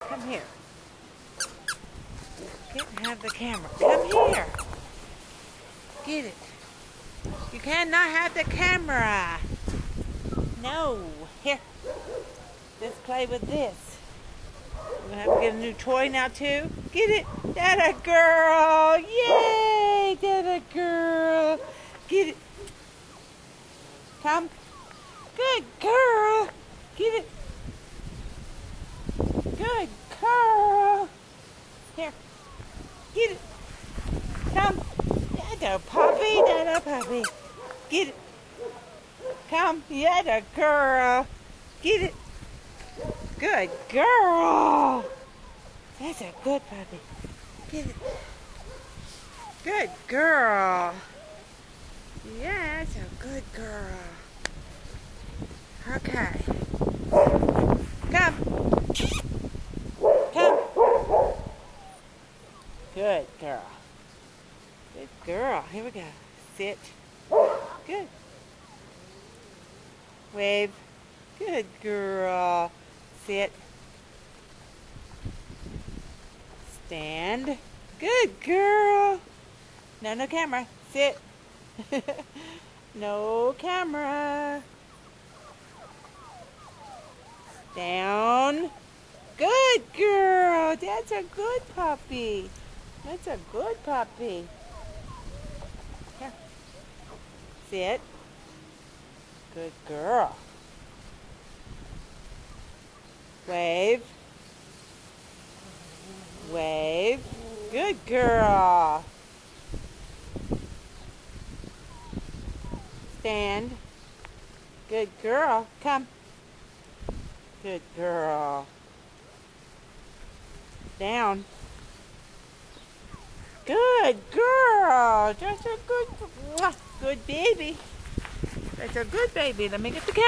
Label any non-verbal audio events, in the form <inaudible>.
Come here. Can't have the camera. Come here. Get it. You cannot have the camera. No. Here. <laughs> Let's play with this. We're gonna have to get a new toy now too. Get it. That a girl. Yay! That a girl. Get it. Come. Good girl. Get it. Good girl. Here. Get it. Come. That a puppy. That a puppy. Get it. Come. Yeah, the girl. Get it. Good girl. That's a good puppy. Get it. Good girl. Yeah, that's a good girl. Okay. Come. Come. Good girl. Good girl. Here we go. Sit. Good. Wave. Good girl. Sit. Stand. Good girl. No, no camera. Sit. <laughs> no camera. Down. Good girl. That's a good puppy. That's a good puppy. Here. Sit. Good girl. Wave. Wave. Good girl. Stand. Good girl. Come. Good girl. Down. Good girl. That's a good, good baby. That's a good baby. Let me get the camera.